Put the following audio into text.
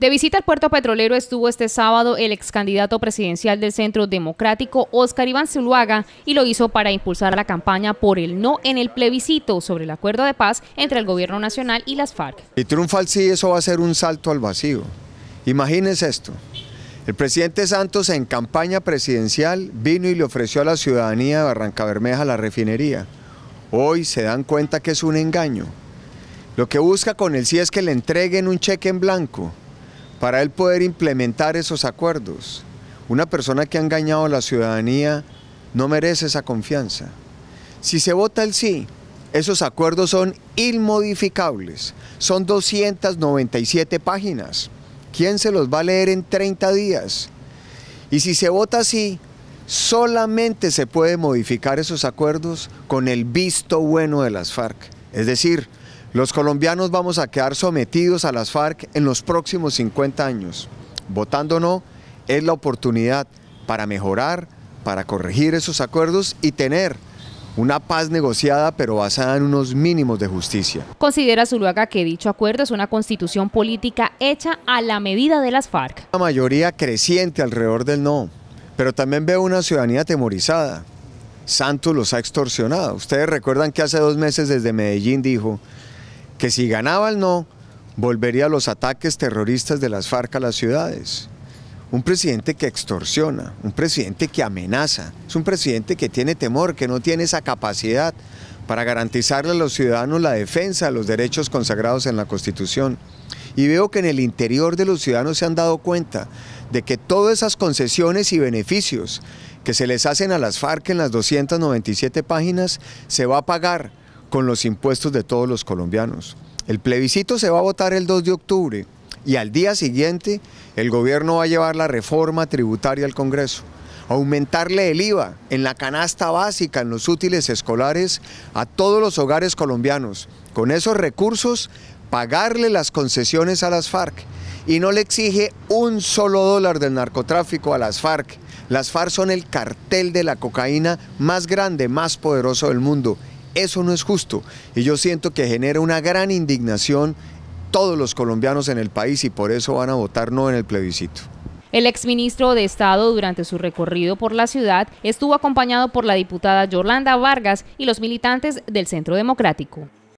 De visita al puerto petrolero estuvo este sábado el ex candidato presidencial del Centro Democrático, Oscar Iván Zuluaga, y lo hizo para impulsar la campaña por el no en el plebiscito sobre el acuerdo de paz entre el gobierno nacional y las FARC. Y triunfa al sí, eso va a ser un salto al vacío. Imagínense esto. El presidente Santos en campaña presidencial vino y le ofreció a la ciudadanía de Barranca Bermeja la refinería. Hoy se dan cuenta que es un engaño. Lo que busca con el sí es que le entreguen un cheque en blanco para él poder implementar esos acuerdos. Una persona que ha engañado a la ciudadanía no merece esa confianza. Si se vota el sí, esos acuerdos son inmodificables. Son 297 páginas. ¿Quién se los va a leer en 30 días? Y si se vota sí, solamente se puede modificar esos acuerdos con el visto bueno de las FARC. Es decir, los colombianos vamos a quedar sometidos a las FARC en los próximos 50 años. Votando no es la oportunidad para mejorar, para corregir esos acuerdos y tener una paz negociada pero basada en unos mínimos de justicia. Considera Zuluaga que dicho acuerdo es una constitución política hecha a la medida de las FARC. La mayoría creciente alrededor del no, pero también veo una ciudadanía atemorizada. Santos los ha extorsionado. Ustedes recuerdan que hace dos meses desde Medellín dijo que si ganaba el no, volvería a los ataques terroristas de las FARC a las ciudades. Un presidente que extorsiona, un presidente que amenaza, es un presidente que tiene temor, que no tiene esa capacidad para garantizarle a los ciudadanos la defensa de los derechos consagrados en la Constitución. Y veo que en el interior de los ciudadanos se han dado cuenta de que todas esas concesiones y beneficios que se les hacen a las FARC en las 297 páginas se va a pagar con los impuestos de todos los colombianos. El plebiscito se va a votar el 2 de octubre y al día siguiente el gobierno va a llevar la reforma tributaria al Congreso, aumentarle el IVA en la canasta básica, en los útiles escolares a todos los hogares colombianos. Con esos recursos pagarle las concesiones a las FARC y no le exige un solo dólar del narcotráfico a las FARC. Las FARC son el cartel de la cocaína más grande, más poderoso del mundo eso no es justo y yo siento que genera una gran indignación todos los colombianos en el país y por eso van a votar no en el plebiscito. El exministro de Estado durante su recorrido por la ciudad estuvo acompañado por la diputada Yolanda Vargas y los militantes del Centro Democrático.